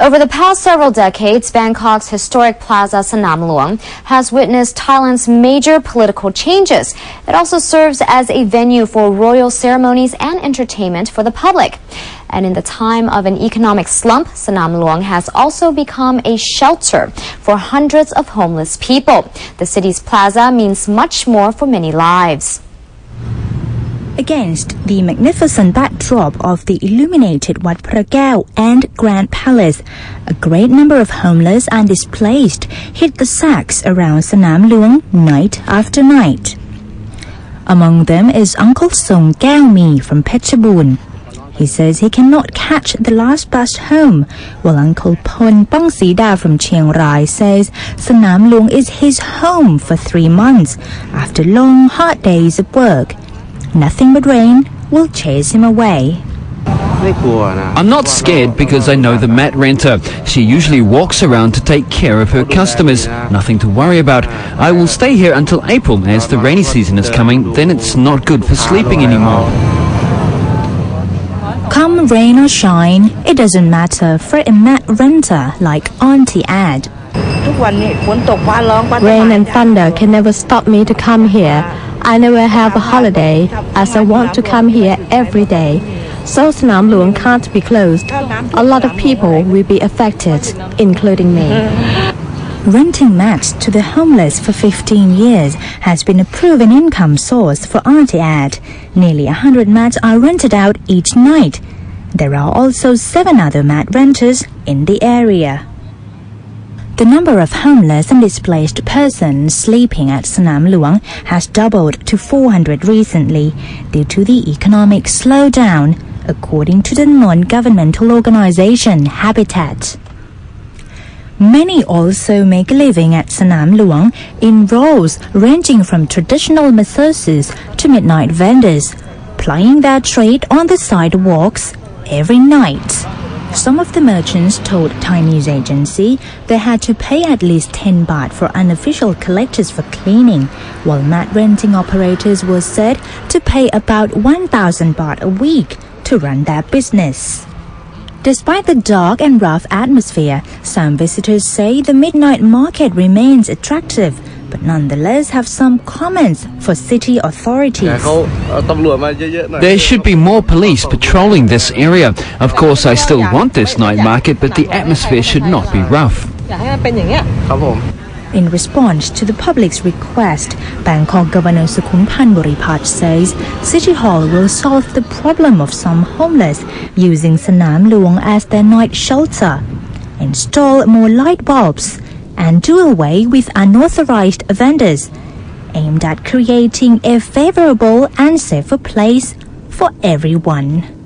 Over the past several decades, Bangkok's historic plaza Sanam Luang has witnessed Thailand's major political changes. It also serves as a venue for royal ceremonies and entertainment for the public. And in the time of an economic slump, Sanam Luang has also become a shelter for hundreds of homeless people. The city's plaza means much more for many lives. Against the magnificent backdrop of the illuminated Wat Phra and Grand Palace, a great number of homeless and displaced hit the sacks around Sanam Luang night after night. Among them is Uncle Song Kaewmee from Phetchabun. He says he cannot catch the last bus home, while Uncle Pon Pongseeda from Chiang Rai says Sanam Luang is his home for three months after long hard days of work. Nothing but rain will chase him away. I'm not scared because I know the mat renter. She usually walks around to take care of her customers. Nothing to worry about. I will stay here until April as the rainy season is coming. Then it's not good for sleeping anymore. Come rain or shine, it doesn't matter for a mat renter like Auntie Add. Rain and thunder can never stop me to come here. I never have a holiday as I want to come here every day. So Sanam Luang can't be closed. A lot of people will be affected, including me. Renting mats to the homeless for 15 years has been a proven income source for Auntie Add. Nearly 100 mats are rented out each night. There are also seven other mat renters in the area. The number of homeless and displaced persons sleeping at Sanam Luang has doubled to 400 recently due to the economic slowdown, according to the non-governmental organization Habitat. Many also make a living at Sanam Luang in roles ranging from traditional masseuses to midnight vendors, plying their trade on the sidewalks every night. Some of the merchants told Thai news agency they had to pay at least 10 baht for unofficial collectors for cleaning, while mat renting operators were said to pay about 1,000 baht a week to run their business. Despite the dark and rough atmosphere, some visitors say the midnight market remains attractive but nonetheless have some comments for city authorities. There should be more police patrolling this area. Of course, I still want this night market, but the atmosphere should not be rough. In response to the public's request, Bangkok Governor Sukhumbhand Paribatra says City Hall will solve the problem of some homeless using Sanam Luang as their night shelter, install more light bulbs, and do away with unauthorized vendors, aimed at creating a favorable and safer place for everyone.